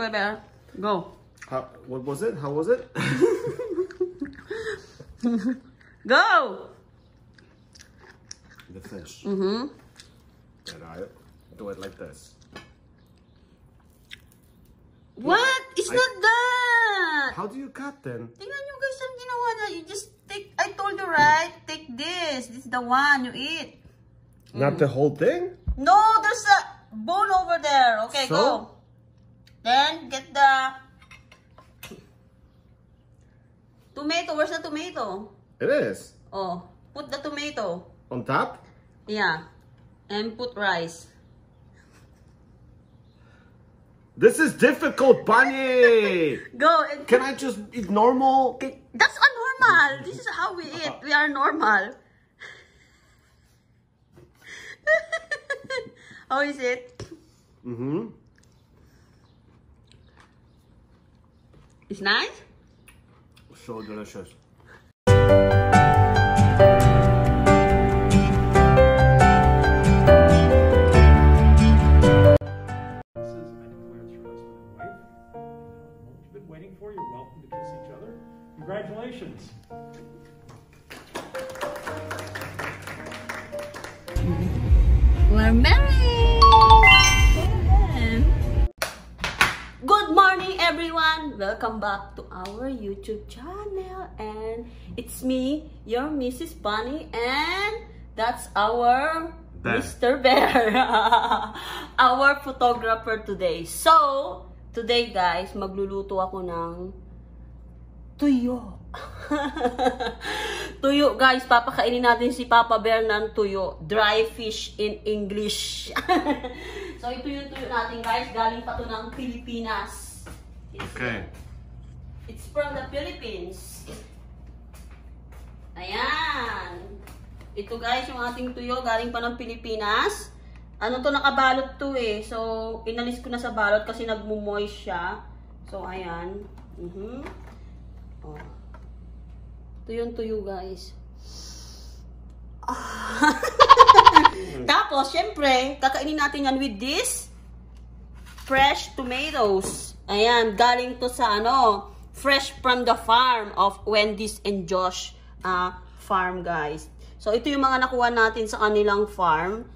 Kuya Bear, go. How, what was it? How was it? Go! the fish. Mm-hmm. And I do it like this. What? It's I- not that! How do you cut then? Tingnan nyo guys na. You just take, I told you right, take this. This is the one you eat. Not the whole thing? No, there's a bone over there. Okay, So? go. Then, get the tomato. Where's the tomato? It is. Oh, put the tomato. On top? Yeah. And put rice. This is difficult, Bunny! Go. And Can I just eat normal? That's a normal. This is how we eat. We are normal. how is it? Mm-hmm. It's nice? So delicious. This is, I declare it's your husband and wife. And, uh, the moment you've been waiting for, you're welcome to kiss each other. Congratulations. We're married! Everyone! Welcome back to our YouTube channel. And it's me, your Mrs. Bunny, and that's our Bear. Mr. Bear, our photographer today. So, today guys, magluluto ako ng tuyo. tuyo, guys. Papakainin natin si Papa Bear ng tuyo. Dry fish in English. so, ito yung tuyo natin, guys. Galing pa to ng Pilipinas. It's, Okay. It's from the Philippines. Ayan. Ito, guys, yung ating tuyo. Galing pa ng Pilipinas. Ano to, nakabalot to eh. So, inalis ko na sa balot kasi nagmumoist siya. So, ayan. Mhm. Oh. Ito yung tuyo, guys. Tapos, syempre, kakainin natin yan with this fresh tomatoes. Ayan, galing to sa ano, fresh from the farm of Wendy's and Josh uh, farm, guys. So, ito yung mga nakuha natin sa kanilang farm.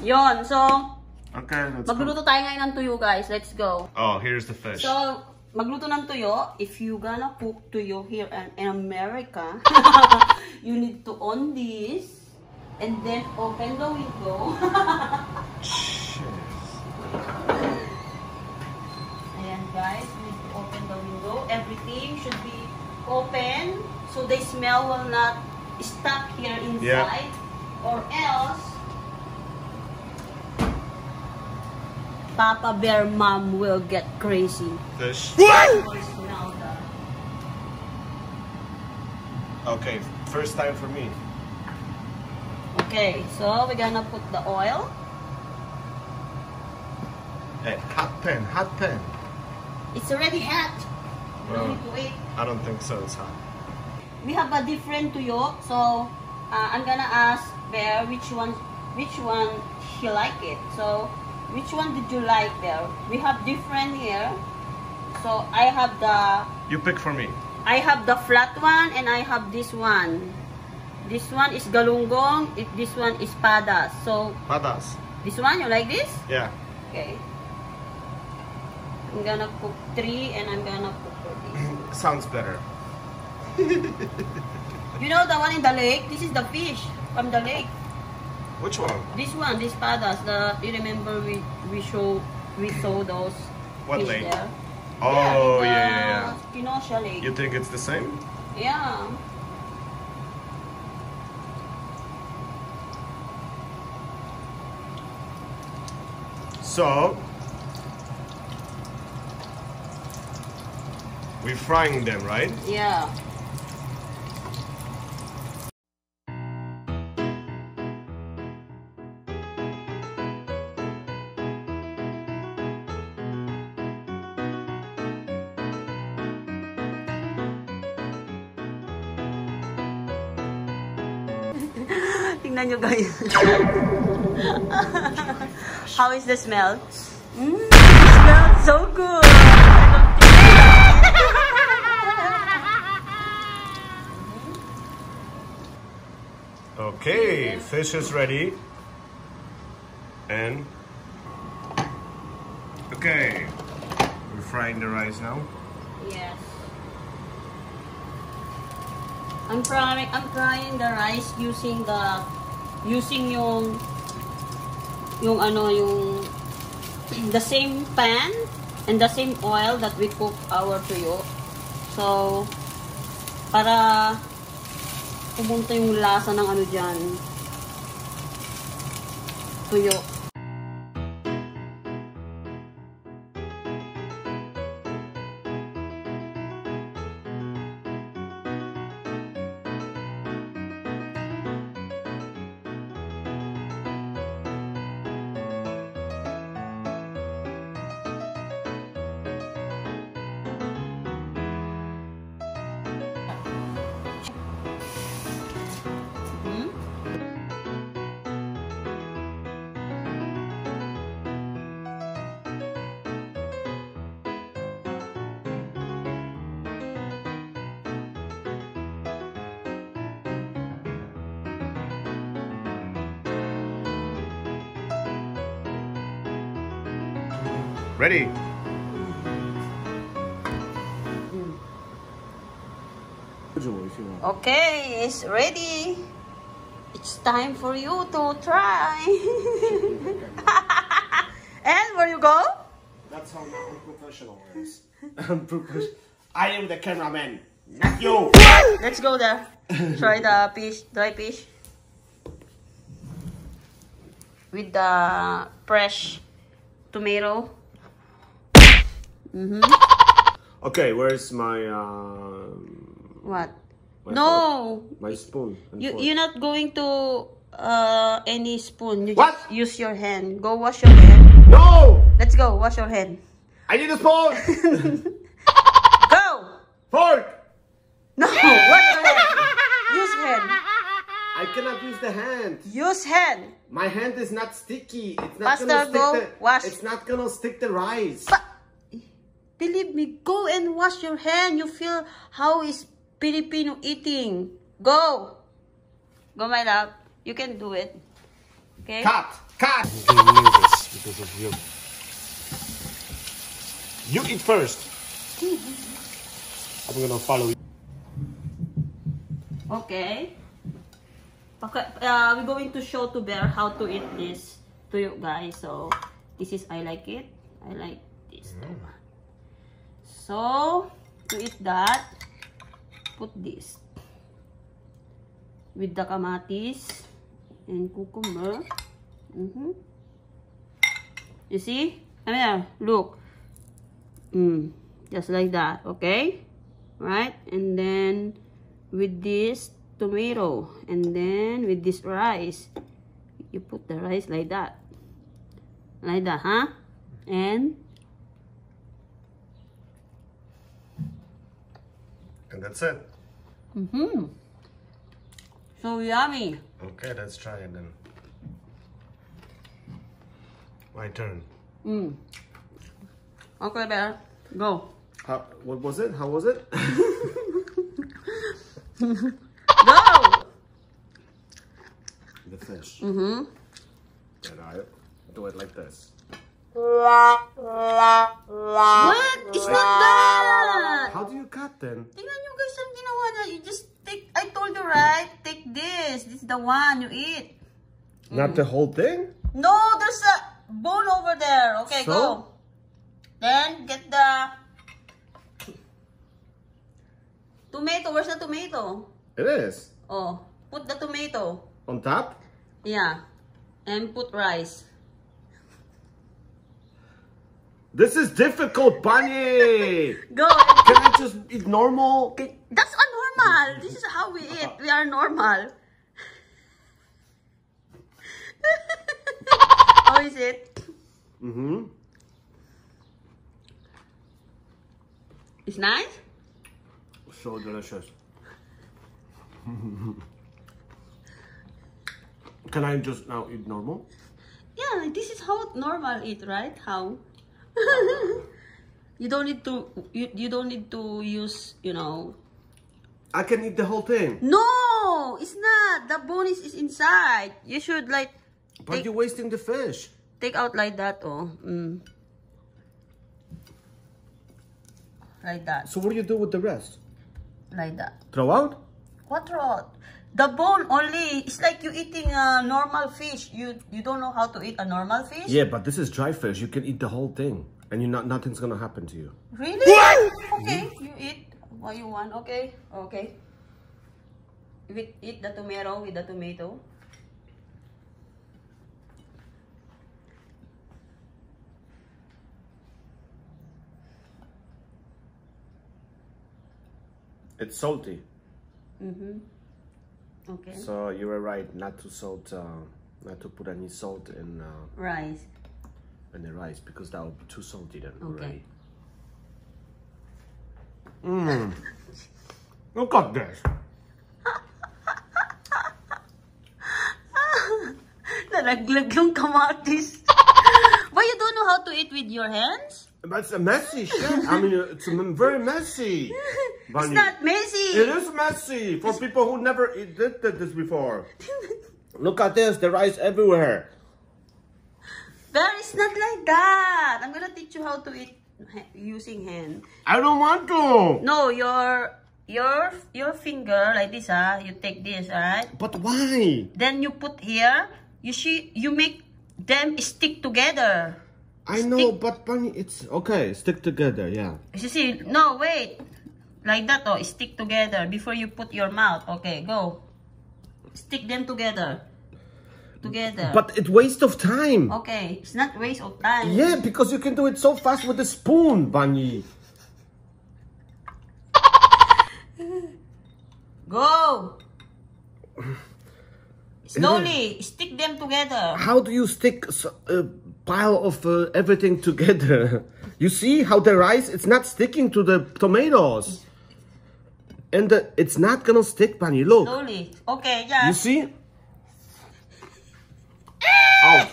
Yon, so, Okay, let's magluluto tayo ngayon ng tuyo, guys. Let's go. Oh, here's the fish. So, magluto ng tuyo. If you gonna cook tuyo here in, in America, you need to on this and then open the window. Ayan guys, you need to open the window. Everything should be open so the smell will not stuck here inside or else Papa Bear Mom will get crazy. Fish. Or Okay, first time for me. Okay, so we're gonna put the oil. Hey, hot pen, hot pen. It's already hot. You don't need to wait. I don't think so, it's hot. We have a different tuyo, so uh, I'm gonna ask Bear which one, which one he like it. So, which one did you like, there? We have different here. So I have the, You pick for me. I have the flat one and I have this one. This one is galunggong. This one is padas. So Padas. this one you like this? Yeah. Okay. I'm gonna cook three and I'm gonna cook for this. Sounds better. You know the one in the lake? This is the fish from the lake. Which one? This one, this padas, the you remember we we show we saw those What fish lake? there. Oh, yeah, yeah, yeah. Kenosha Lake. You think it's the same? Yeah. So So we're frying them, right? Yeah. Tingnan nyo guys. How is the smell? Mm, it smells so good. Okay, fish is ready. And okay, we're frying the rice now. Yes. I'm frying I'm frying the rice using the using yung yung ano yung the same pan and the same oil that we cook our tuyo. So para pumunta yung lasa ng ano diyan tuyo. Ready? Okay, it's ready. It's time for you to try. and where you go? That's how unprofessional is. Unprofessional. I am the cameraman, not you. Let's go there. Try the fish, dry fish. With the fresh tomato. Mm-hmm. Okay, where's my uh, What? My no, my spoon? you fork? you're not going to uh any spoon. You What? just use your hand. Go wash your hand. No! Let's go. Wash your hand. I need a spoon! Go. Fork! No, wash your hand. Use hand. I cannot use the hand. Use hand. My hand is not sticky. It's not Faster, gonna stick go, the. wash. It's not gonna stick the rice. But believe me, go and wash your hand. You feel how is Filipino eating. Go. Go, my love. You can do it. Okay? Cut! Cut! I'm getting nervous because of you. You eat first. I'm gonna follow you. Okay. Paka- uh, we're going to show to Bear how to eat this tuyo guys. So, this is, I like it. I like this. So, to eat that, put this. With the kamatis and cucumber. Mm-hmm. You see? Come here, look. Mm, just like that, okay? Right? And then, with this tomato and then with this rice you put the rice like that like that huh and And that's it. mm-hmm so yummy Okay, let's try it then. My turn. mm. okay bear go How, what was it? How was it? go the fish. mm-hmm And I do it like this. What it's not that How do you cut then? tingnan nyo guys ang ginawa na you just take I told you right take this this is the one you eat Not the whole thing? No, there's a bone over there. Okay, So? go. Then get the tomato. Where's the tomato? It is. Oh, put the tomato. On top? Yeah. And put rice. This is difficult, Bunny. Go. Can I just eat normal? That's normal. This is how we eat. We are normal. how is it? Mm-hmm. It's nice? So delicious. Can I just now eat normal? Yeah, this is how normal eat, right? How? You don't need to you, you don't need to use, you know. I can eat the whole thing. No, it's not. The bone is, is inside. You should like But Take- you're wasting the fish. take out like that, oh. Mm. Like that. So what do you do with the rest? Like that. Throw out? What rot? The bone only. It's like you eating a normal fish. You you don't know how to eat a normal fish? Yeah, but this is dry fish. You can eat the whole thing, and you not nothing's gonna happen to you. Really? Okay, you eat what you want. Okay, okay. You eat the tomato with the tomato. It's salty. Mm-hmm. Okay. So you were right not to salt, uh, not to put any salt in uh, Rice. in the rice because that would be too salty then. Okay. Mmm. Look at this. Nalaglag yung kamatis. Why you don't know how to eat with your hands? That's a messy shit. I mean, it's very messy. It's not messy. It is messy for people who never did this before. Look at this. The rice everywhere. But it's not like that. I'm gonna teach you how to eat using hand. I don't want to. No, your your your finger like this, ah. You take this, alright? But why? Then you put here. You see, you make them stick together. I know, but bunny, it's okay. Stick together, yeah. You see, no, wait. Like that, oh, stick together before you put your mouth. Okay, go. Stick them together. Together. But it waste of time. okay, it's not waste of time. Yeah, because you can do it so fast with a spoon, bunny. Go. Slowly, stick them together. How do you stick a pile of uh, everything together? You see how the rice, it's not sticking to the tomatoes. And the, it's not gonna stick, bunny. Look. Slowly. Okay, yeah. You yeah. see? Oh,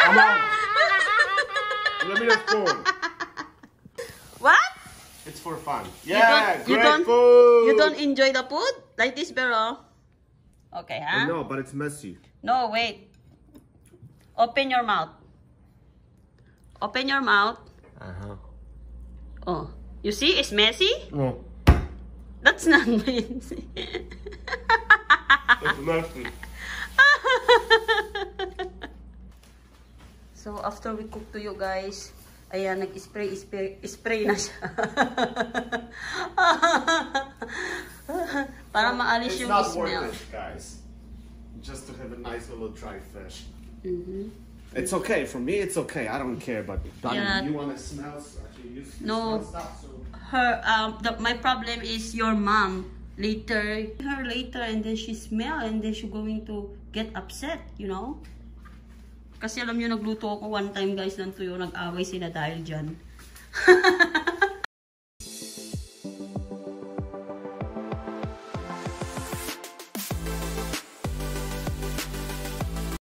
come on. Let me the spoon. What? It's for fun. You Yeah, don't, you great don't, food. You don't enjoy the food like this, Bero? Okay, huh? No, but it's messy. No, wait. Open your mouth. Open your mouth. Uh-huh. Oh, you see, it's messy. Oh, That's not messy. it's messy. so after we cook tuyo guys, ayan, nag-spray, spray, spray na siya. Para maalis yung smell. It's yung not worth it, guys. Just to have a nice little dry fish. Mhm. It's okay. For me, it's okay. I don't care. But Donnie, Yeah. you want to smell? Actually, you, you No. smell stuff. So Her, um, the, my problem is your mom. Later, her later, and then she smell, and then she going to get upset, you know? Kasi alam niyo, nagluto ako one time, guys, ng tuyo, nag-away sila dahil dyan.